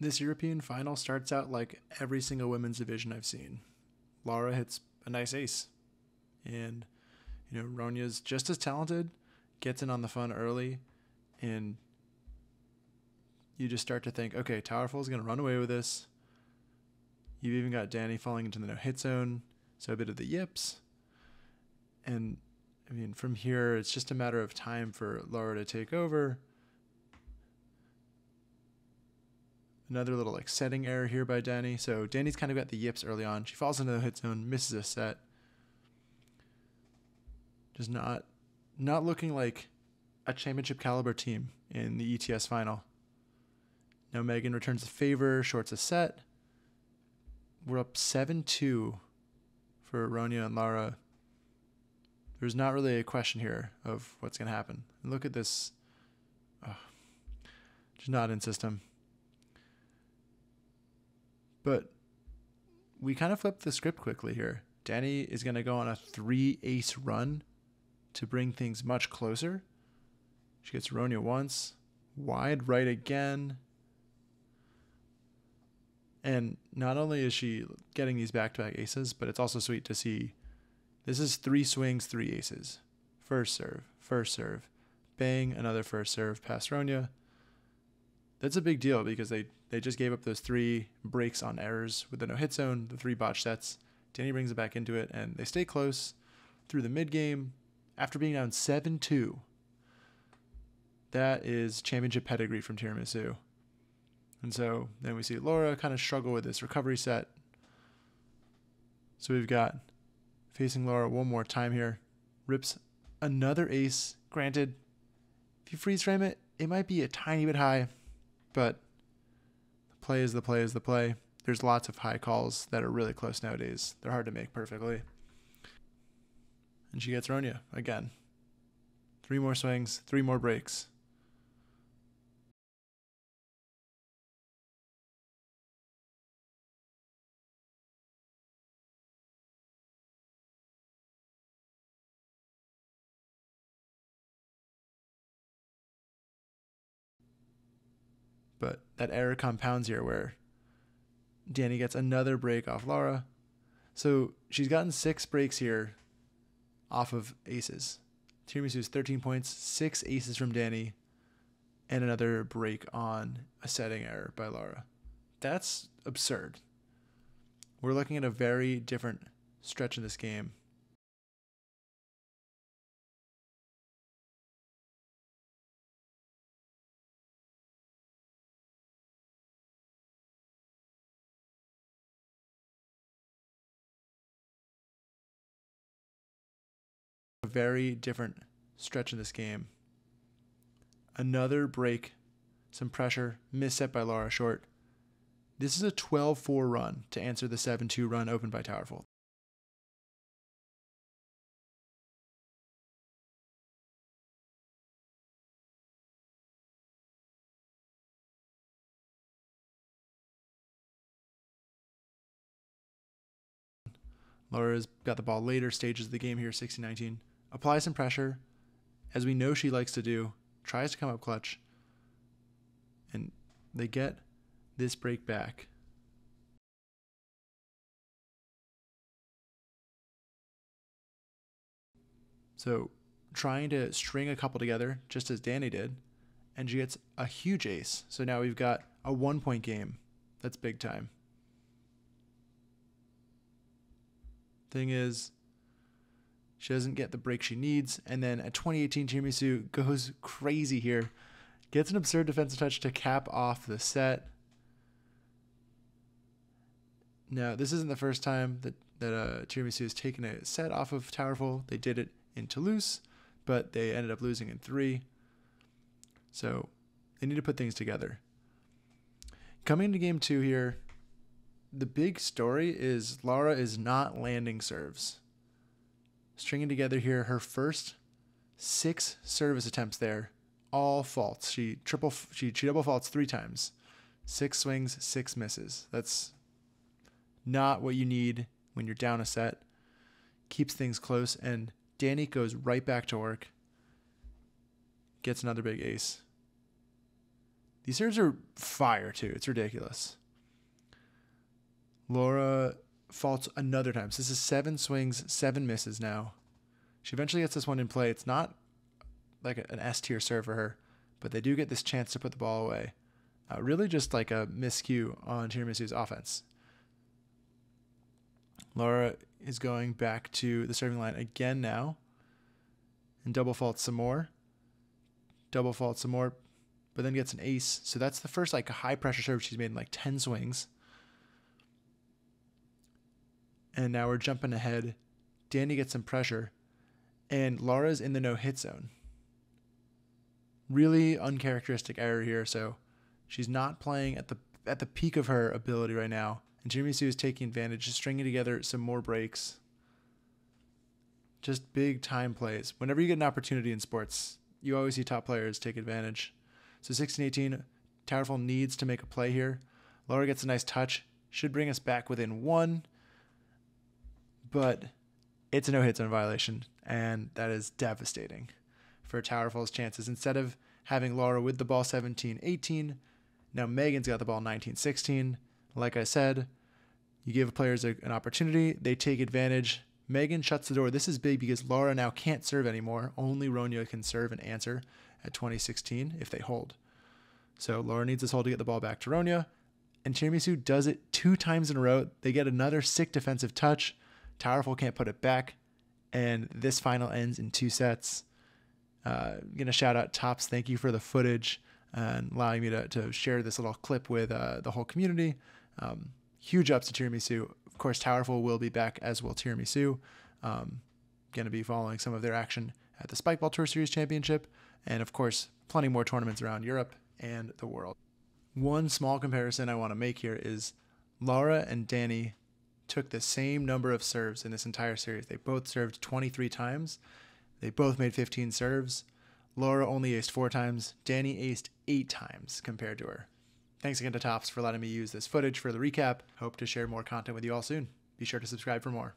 This European final starts out like every single women's division I've seen. Laura hits a nice ace. And, you know, Ronya's just as talented, gets in on the fun early, and you just start to think, okay, Towerful is going to run away with this. You've even got Danny falling into the no hit zone, so a bit of the yips. And I mean, from here, it's just a matter of time for Laura to take over. Another little like setting error here by Danny. So Danny's kind of got the yips early on. She falls into the hit zone, misses a set. Just not not looking like a championship caliber team in the ETS final. Now Megan returns the favor, shorts a set. We're up 7 2 for Ronya and Lara. There's not really a question here of what's going to happen. Look at this. Oh, just not in system. But we kind of flipped the script quickly here. Danny is going to go on a three ace run to bring things much closer. She gets Ronya once, wide right again. And not only is she getting these back to back aces, but it's also sweet to see this is three swings, three aces. First serve, first serve, bang, another first serve past Ronya. That's a big deal because they, they just gave up those three breaks on errors with the no hit zone, the three botch sets. Danny brings it back into it, and they stay close through the mid game after being down 7 2. That is championship pedigree from Tiramisu. And so then we see Laura kind of struggle with this recovery set. So we've got facing Laura one more time here. Rips another ace. Granted, if you freeze frame it, it might be a tiny bit high, but the play is the play is the play. There's lots of high calls that are really close nowadays. They're hard to make perfectly. And she gets Ronya again. Three more swings, three more breaks. But that error compounds here where Danny gets another break off Laura. So she's gotten six breaks here off of aces. Tiramisu's 13 points, six aces from Danny, and another break on a setting error by Laura. That's absurd. We're looking at a very different stretch in this game very different stretch in this game. Another break, some pressure, misset by Laura Short. This is a 12 4 run to answer the 7 2 run opened by Towerful. Laura's got the ball later stages of the game here, 16 19 apply some pressure, as we know she likes to do, tries to come up clutch, and they get this break back. So, trying to string a couple together, just as Danny did, and she gets a huge ace. So now we've got a one point game. That's big time. Thing is, she doesn't get the break she needs. And then a 2018 Tiramisu goes crazy here. Gets an absurd defensive touch to cap off the set. Now, this isn't the first time that, that uh, Tiramisu has taken a set off of Towerful. They did it in Toulouse, but they ended up losing in three. So they need to put things together. Coming into game two here, the big story is Lara is not landing serves stringing together here her first six service attempts there, all faults. She triple she, she double faults three times, six swings, six misses. That's not what you need when you're down a set. Keeps things close, and Danny goes right back to work. Gets another big ace. These serves are fire too. It's ridiculous. Laura faults another time. So this is seven swings, seven misses now. She eventually gets this one in play. It's not like an S tier serve for her, but they do get this chance to put the ball away. Uh, really just like a miscue on Tiramisu's offense. Laura is going back to the serving line again now and double faults some more. Double faults some more, but then gets an ace. So that's the first like a high pressure serve she's made in like 10 swings. And now we're jumping ahead. Danny gets some pressure, and Laura's in the no hit zone. Really uncharacteristic error here. So she's not playing at the at the peak of her ability right now. And Tiramisu is taking advantage, just stringing together some more breaks. Just big time plays. Whenever you get an opportunity in sports, you always see top players take advantage. So 16 18, Towerful needs to make a play here. Laura gets a nice touch, should bring us back within one, but it's a no hit zone violation, and that is devastating for Towerful's chances. Instead of having Laura with the ball 17 18, now Megan's got the ball 19 16. Like I said, you give players a, an opportunity, they take advantage. Megan shuts the door. This is big because Laura now can't serve anymore. Only Ronya can serve and answer at 2016 if they hold. So Laura needs this hold to get the ball back to Ronya. And Tiramisu does it two times in a row. They get another sick defensive touch. Towerful can't put it back. And this final ends in two sets. Uh, gonna shout out Tops. Thank you for the footage and allowing me to, to share this little clip with uh, the whole community. Um, huge ups to Tiramisu. Of course, Towerful will be back as will Tiramisu. Um, going to be following some of their action at the Spikeball Tour Series Championship, and of course, plenty more tournaments around Europe and the world. One small comparison I want to make here is Laura and Danny took the same number of serves in this entire series. They both served 23 times. They both made 15 serves. Laura only aced four times. Danny aced eight times compared to her. Thanks again to Tops for letting me use this footage for the recap. Hope to share more content with you all soon. Be sure to subscribe for more.